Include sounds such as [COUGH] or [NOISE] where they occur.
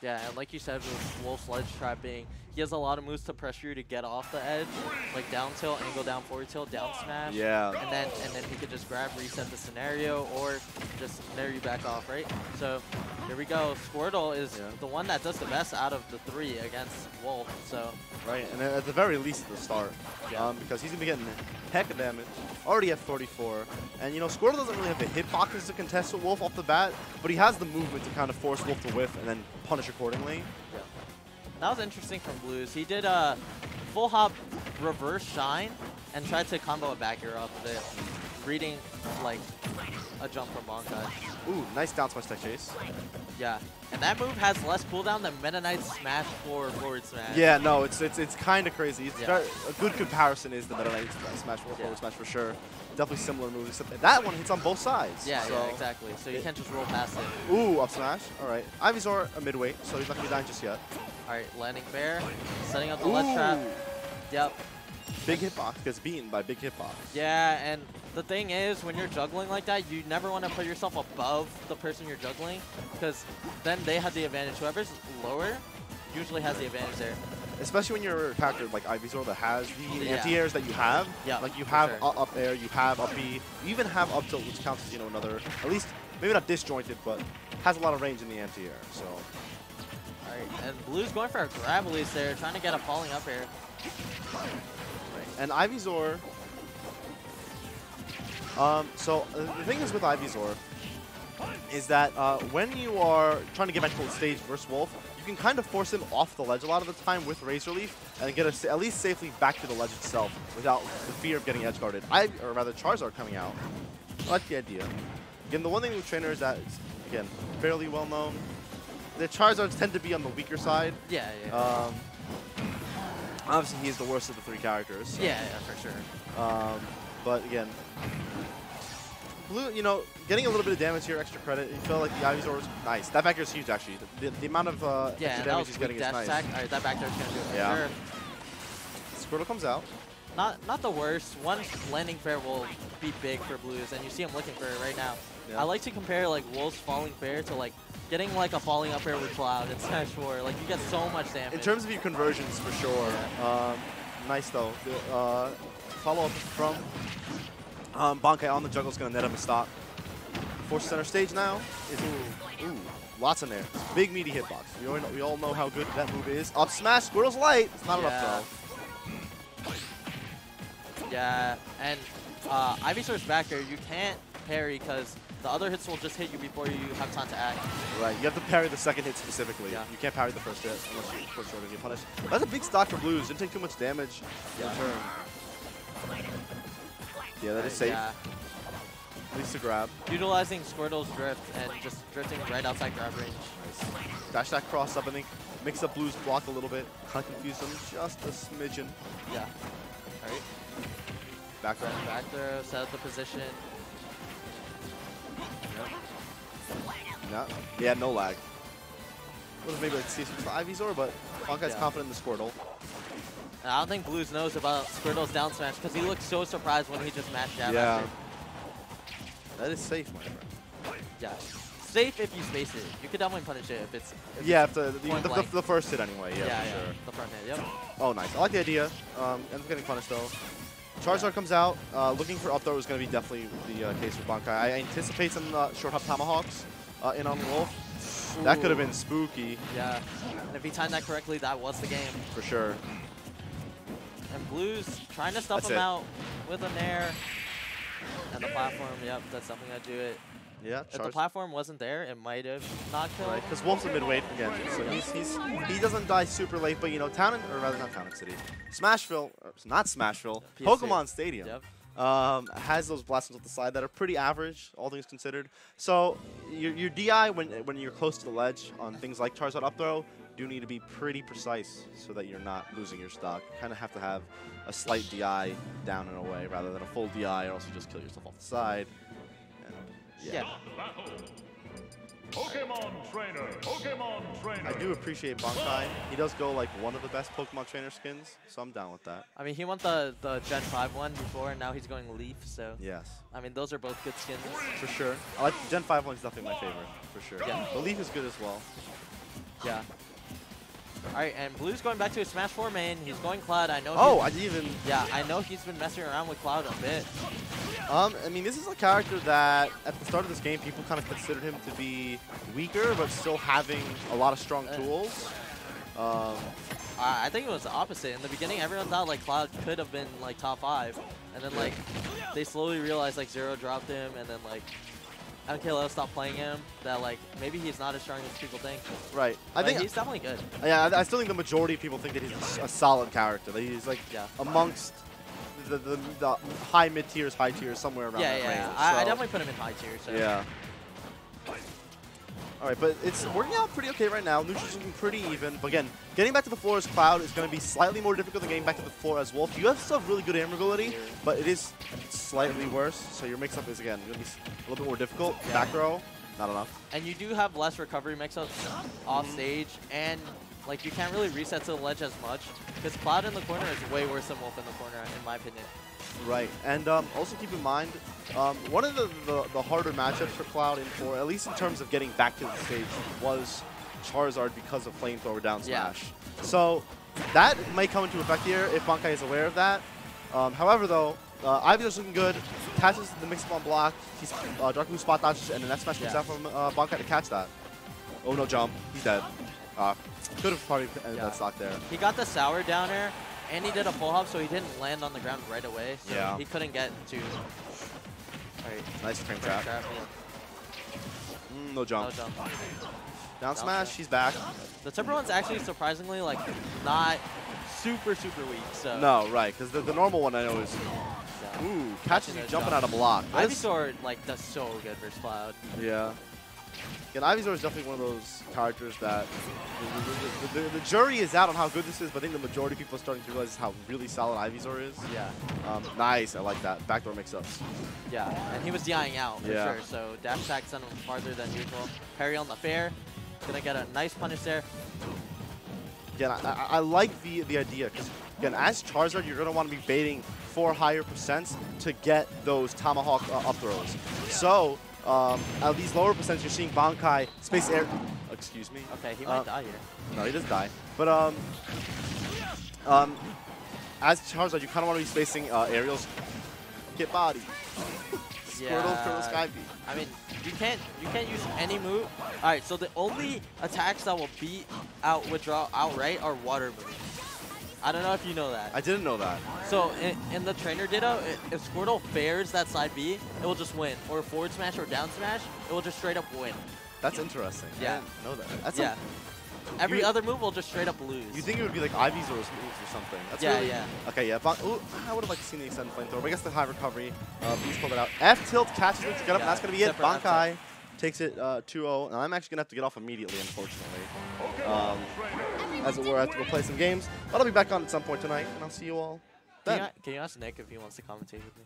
Yeah, and like you said with Wolf's ledge trapping, he has a lot of moves to pressure you to get off the edge, like down tilt, angle down, forward tilt, down smash. Yeah. And then and then he could just grab, reset the scenario, or just snare you back off, right? So here we go. Squirtle is Yeah. the one that does the best out of the three against Wolf. So Right, and at the very least at the start, Yeah. um, because he's gonna be getting heck of damage. Already at 34, and you know Squirtle doesn't really have the hitboxes to contest with Wolf off the bat, but he has the movement to kind of force Wolf to whiff and then punish accordingly. that was interesting from Blues. He did a full hop reverse shine and tried to combo a back air off of it, reading like a jump from Bankai. Ooh, nice down smash tech chase. Yeah, and that move has less cooldown than Meta Knight's smash forward forward smash. Yeah, no, it's it's it's kind of crazy. It's Yeah. a good comparison is the Meta Knight smash forward, Yeah. forward smash for sure. Definitely similar moves, except that, that one hits on both sides. Yeah, so. yeah, exactly. So you it- can't just roll past it. Ooh, up smash. All right. Ivysaur a midweight, so he's not gonna be dying just yet. All right, landing fair, setting up the ledge trap. Yep. Big hitbox gets beaten by big hitbox. Yeah, and the thing is, when you're juggling like that, you never want to put yourself above the person you're juggling, because then they have the advantage. Whoever's lower usually has the advantage there. Especially when you're a character like Ivysaur that has the Yeah. anti-airs that you have. Yeah, Like you have sure. up air, you have up B, you even have up tilt, which counts as, you know, another, at least, maybe not disjointed, but has a lot of range in the anti-air, so. All right, and Blue's going for a grab release there, trying to get a falling up air. And Ivysaur, um, so uh, the thing is with Ivysaur, is that uh, when you are trying to get back to the stage versus Wolf, you can kind of force him off the ledge a lot of the time with Razor Leaf and get us at least safely back to the ledge itself without the fear of getting edge guarded. I, or rather, Charizard coming out. I like the idea. Again, the one thing with trainer is that it's, again, fairly well known. The Charizards tend to be on the weaker side. Yeah, yeah. Um, obviously, he's the worst of the three characters. so- yeah, yeah, for sure. um, but again, blue, you know, getting a little bit of damage here, extra credit. He felt like the Ivysaur was nice. That back air is huge, actually. The, the, the amount of uh, Yeah, extra damage he's getting is nice. attack. All right, that back throw's gonna do it for Yeah. sure. Squirtle comes out. Not not the worst. One landing fair will be big for Blues, and you see him looking for it right now. Yeah. I like to compare like Wolf's falling fair to like getting like a falling up air with Cloud in Smash 4. Like you get so much damage. In terms of your conversions, for sure. Um, nice, though. The uh, follow-up from um, Bankai on the jungle is going to net him a stock. Force center stage now. Is, ooh, ooh, lots in there. Big meaty hitbox. We all, know, we all know how good that move is. Up smash, Squirtle's light. It's not Yeah. enough, though. Yeah, and uh, Ivysaur's back there, you can't parry because the other hits will just hit you before you have time to act. Right, you have to parry the second hit specifically. Yeah. You can't parry the first hit unless you, you're going to get punished. That's a big stock for Blues. Didn't take too much damage Yeah. in turn. Yeah, that is safe. Uh, yeah, At least to grab. utilizing Squirtle's drift and just drifting right outside grab range. Dash that cross up, I think. Mix up Blue's block a little bit. Kind of confuse them just a smidgen. Yeah. All right. Back up. back throw, set up the position. No. Yeah, no lag. Would have maybe like see some Ivysaur, but Bankai's Yeah. confident in the Squirtle. And I don't think Blues knows about Squirtle's down smash because he looked so surprised when he just mashed jab Yeah. That is safe, my friend. Yeah. Safe if you space it. You could definitely punish it if it's. If Yeah, it's if the, the, the, the, first hit anyway. Yeah, yeah, for yeah. sure. The front hit. Yep. Oh, nice. I like the idea. Um, ends up getting punished though. Charizard comes out. Uh, looking for up throw is going to be definitely the uh, case with Bankai. I anticipate some uh, short hop tomahawks uh, in on Wolf. That could have been spooky Yeah. And if he timed that correctly, that was the game. for sure. And Blues trying to stuff That's him it. out with a nair. And the platform, yep, that's definitely gonna do it. Yeah, If the platform wasn't there, it might have not killed. Right, because Wolf's a midweight again, so he's, he's he doesn't die super late. But you know, Town or rather not Town City, Smashville, or not Smashville. Pokemon Stadium Yep. um, has those blasters at the side that are pretty average, all things considered. So your, your DI when when you're close to the ledge on things like Charizard up throw do need to be pretty precise so that you're not losing your stock. Kind of have to have a slight DI down and away rather than a full DI, or else you just kill yourself off the side. And, Yeah. Pokemon Trainer, Pokemon Trainer. I do appreciate Bankai. He does go like one of the best Pokemon trainer skins, so I'm down with that. I mean, he went the, the Gen 5 one before, and now he's going Leaf, so. Yes, I mean, those are both good skins. for sure. I like Gen 5 one's definitely my favorite, for sure. Yeah. The Leaf is good as well. Yeah. All right, and Blue's going back to his Smash 4 main. He's going Cloud. I know. Oh, I didn't even. yeah, I know he's been messing around with Cloud a bit. Um, I mean, this is a character that at the start of this game, people kind of considered him to be weaker, but still having a lot of strong Uh. tools. Um, I I think it was the opposite. In the beginning, everyone thought like Cloud could have been like top five, and then like they slowly realized like Zero dropped him, and then like MKLeo stopped playing him. That like maybe he's not as strong as people think. right. I think. he's definitely good. Yeah, I, I still think the majority of people think that he's a solid character. That he's like Yeah. amongst the, the, the high mid tiers, high tiers, somewhere around Yeah, that yeah. range. yeah. I, I definitely put him in high tiers. So Yeah. All right, but it's working out pretty okay right now. Neutral's looking pretty even. But again, getting back to the floor as Cloud is going to be slightly more difficult than getting back to the floor as Wolf. You have still have really good aim mobility, but it is slightly worse. So your mix-up is, again, going to be a little bit more difficult. Yeah. Back row, not enough. And you do have less recovery mix-ups off mm-hmm. stage, and like you can't really reset to the ledge as much because Cloud in the corner is way worse than Wolf in the corner, in my opinion. Right, and um, also keep in mind, um, one of the, the, the harder matchups for Cloud in 4, at least in terms of getting back to the stage, was Charizard because of flamethrower down Yeah. smash. So that may come into effect here if Bankai is aware of that. Um, however, though, uh, Ivysaur's looking good. Catches the mix-up on block. He's uh, Dark Blue spot dodges, and then that smash comes Yeah. out from uh, Bankai to catch that. Oh no, jump. He's dead. Uh, could have probably ended Yeah. that stock there. He got the sour down air, and he did a full hop, so he didn't land on the ground right away. So Yeah. he couldn't get to. All right, Nice frame frame trap. trap. Mm, no No jump. jump. Down smash. He's back. The Timber one's actually surprisingly like not super super weak. So No, right, because the, the normal one I know is yeah. Ooh, catches you jumping jumps. out of block. That's- Ivysaur like does so good versus Cloud. Yeah. And Ivysaur is definitely one of those characters that the, the, the, the, jury is out on how good this is, but I think the majority of people are starting to realize how really solid Ivysaur is. Yeah, Um, nice, I like that. Backdoor mix-ups. yeah, and he was DIing out for Yeah. sure. So dash attack sent him farther than usual. Parry on the fair, gonna get a nice punish there. Again, I, I, I like the, the idea, because again, as Charizard, you're going to want to be baiting for higher percents to get those Tomahawk uh, up throws. So, um, at these lower percents, you're seeing Bankai space air... Excuse me. Okay, he Uh, might die here. No, he doesn't die. But um, um, as Charizard, you kind of want to be spacing uh, aerials. Get body. [LAUGHS] Squirtle, Yeah. Turtle, Sky Beat. I mean, you can't you can't use any move. All right, so the only attacks that will beat out withdraw outright are water moves. I don't know if you know that. I didn't know that. So in, in the trainer ditto, if Squirtle fairs that side B, it will just win. Or forward smash or down smash, it will just straight up win. That's interesting. I Yeah. didn't know that. That's yeah. Every other move will just straight up lose. You think it would be like Ivysaur's moves or something? That's Yeah, really, yeah. Okay, yeah. Ban- Ooh, I would have liked to see the extended flamethrower, but I guess the high recovery. Uh, Blues pulled it out. F tilt catches it to get up, and that's going to be it. except for Bankai takes it uh, 2-0, and I'm actually going to have to get off immediately, unfortunately. Um, as it were, I have to go play some games. But I'll be back on at some point tonight, and I'll see you all Can then. you, can you ask Nick if he wants to commentate with me?